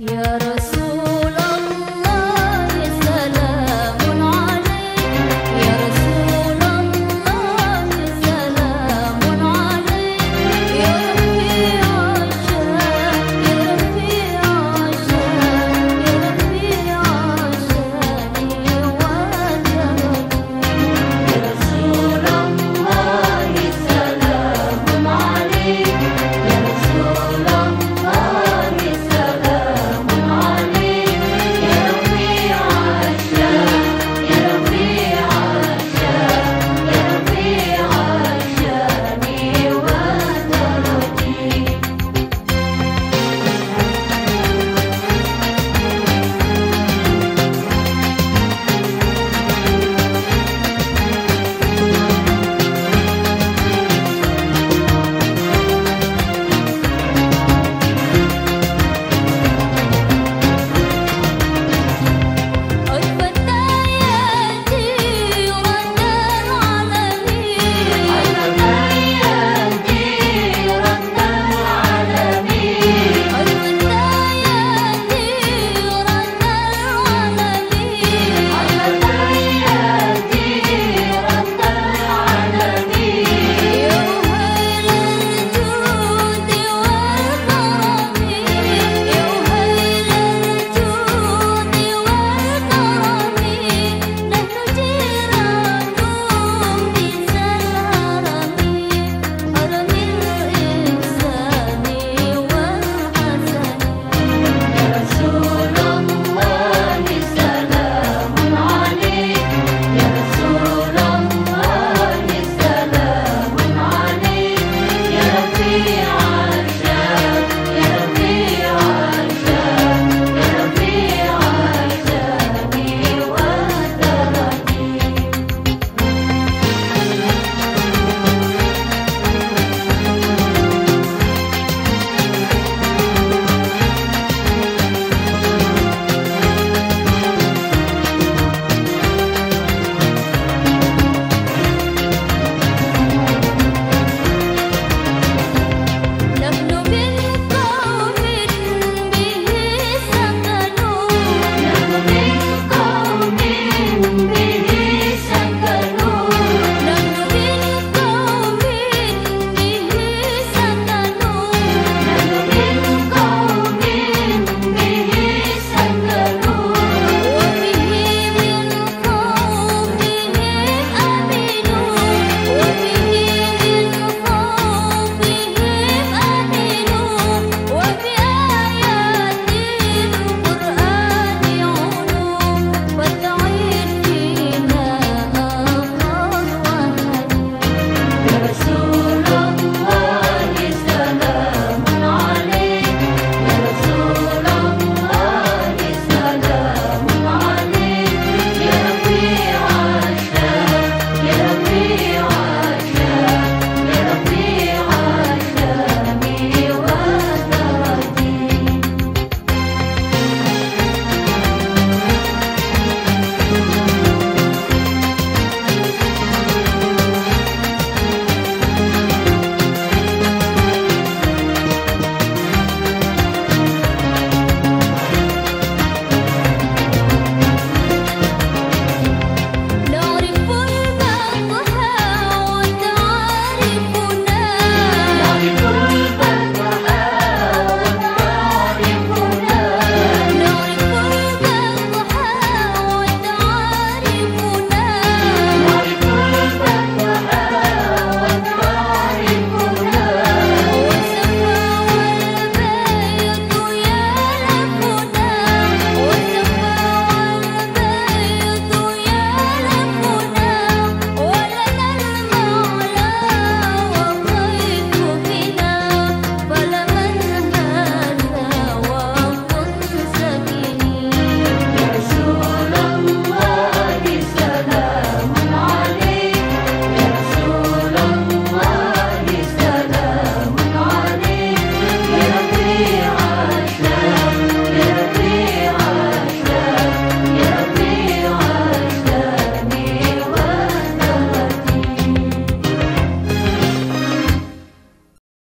Your